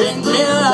and clear